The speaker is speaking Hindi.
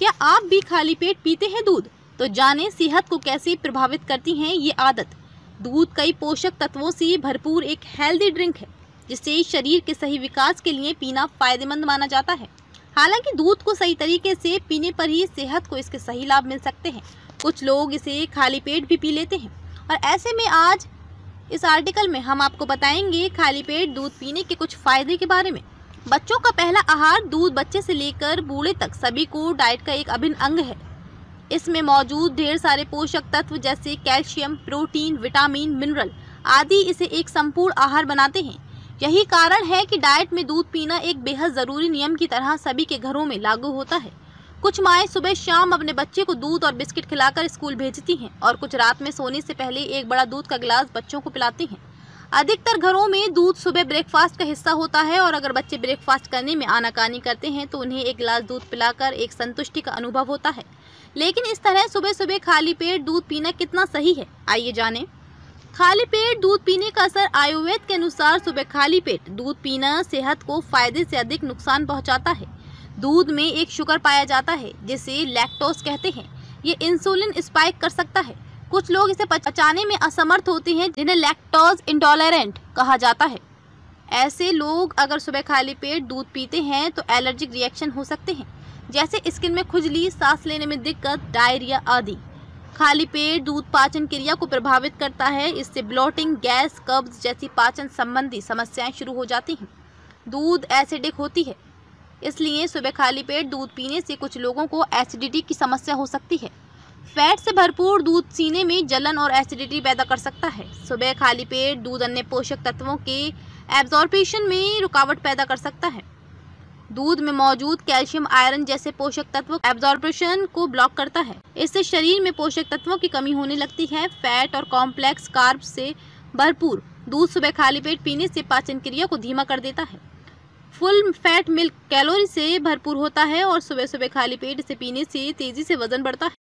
क्या आप भी खाली पेट पीते हैं दूध? तो जाने सेहत को कैसे प्रभावित करती हैं ये आदत। दूध कई पोषक तत्वों से भरपूर एक हेल्दी ड्रिंक है जिसे शरीर के सही विकास के लिए पीना फ़ायदेमंद माना जाता है। हालाँकि दूध को सही तरीके से पीने पर ही सेहत को इसके सही लाभ मिल सकते हैं। कुछ लोग इसे खाली पेट भी पी लेते हैं। और ऐसे में आज इस आर्टिकल में हम आपको बताएँगे खाली पेट दूध पीने के कुछ फ़ायदे के बारे में। बच्चों का पहला आहार दूध बच्चे से लेकर बूढ़े तक, सभी को डाइट का एक अभिन्न अंग है। इसमें मौजूद ढेर सारे पोषक तत्व जैसे कैल्शियम, प्रोटीन, विटामिन, मिनरल आदि इसे एक संपूर्ण आहार बनाते हैं। यही कारण है कि डाइट में दूध पीना एक बेहद ज़रूरी नियम की तरह सभी के घरों में लागू होता है। कुछ माएँ सुबह शाम अपने बच्चे को दूध और बिस्किट खिलाकर स्कूल भेजती हैं और कुछ रात में सोने से पहले एक बड़ा दूध का गिलास बच्चों को पिलाती हैं। अधिकतर घरों में दूध सुबह ब्रेकफास्ट का हिस्सा होता है और अगर बच्चे ब्रेकफास्ट करने में आनाकानी करते हैं तो उन्हें एक गिलास दूध पिलाकर एक संतुष्टि का अनुभव होता है। लेकिन इस तरह सुबह सुबह खाली पेट दूध पीना कितना सही है, आइए जानें। खाली पेट दूध पीने का असर आयुर्वेद के अनुसार सुबह खाली पेट दूध पीना सेहत को फ़ायदे से अधिक नुकसान पहुंचाता है। दूध में एक शुगर पाया जाता है, जिसे लैक्टोस कहते हैं। ये इंसुलिन स्पाइक कर सकता है। कुछ लोग इसे पचाने में असमर्थ होते हैं, जिन्हें लैक्टोज इंटॉलरेंट कहा जाता है। ऐसे लोग अगर सुबह खाली पेट दूध पीते हैं तो एलर्जिक रिएक्शन हो सकते हैं। जैसे स्किन में खुजली, सांस लेने में दिक्कत डायरिया आदि। खाली पेट दूध पाचन क्रिया को प्रभावित करता है, इससे ब्लोटिंग गैस कब्ज जैसी पाचन संबंधी समस्याएँ शुरू हो जाती हैं। दूध एसिडिक होती है, इसलिए सुबह खाली पेट दूध पीने से कुछ लोगों को एसिडिटी की समस्या हो सकती है। फैट से भरपूर दूध सीने में जलन और एसिडिटी पैदा कर सकता है। सुबह खाली पेट, दूध अन्य पोषक तत्वों के एब्जॉर्बेशन में रुकावट पैदा कर सकता है। दूध में मौजूद कैल्शियम, आयरन जैसे पोषक तत्व एब्जॉर्बेशन को ब्लॉक करता है। इससे शरीर में पोषक तत्वों की कमी होने लगती है। फैट और कॉम्प्लेक्स कार्ब से भरपूर दूध सुबह खाली पेट पीने से पाचन क्रिया को धीमा कर देता है। फुल फैट मिल्क कैलोरी से भरपूर होता है और सुबह सुबह खाली पेट इसे पीने से तेज़ी से वज़न बढ़ता है।